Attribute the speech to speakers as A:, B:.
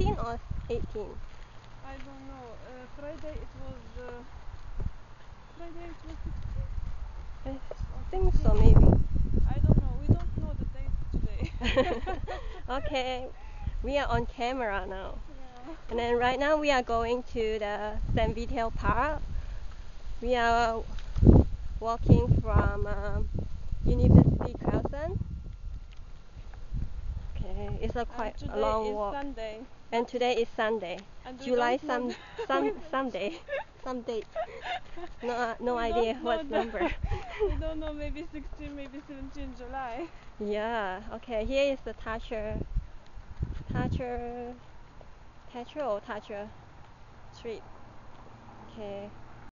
A: 16 or 18?
B: I don't know. Uh, Friday it was. Uh, Friday it was 16.
A: I think so, maybe.
B: I don't know. We don't know the date today.
A: okay, we are on camera now.
B: yeah.
A: And then right now we are going to the St. Vital Park. We are walking from um, University Okay, it's a quite a long
B: is
A: walk.
B: Sunday.
A: And today is Sunday,
B: And
A: July some some someday, some date. No uh, no
B: we
A: idea what number.
B: we don't know. Maybe 16, maybe 17 July.
A: Yeah. Okay. Here is the Thatcher, Thatcher, Thatcher or Thatcher Street. Okay.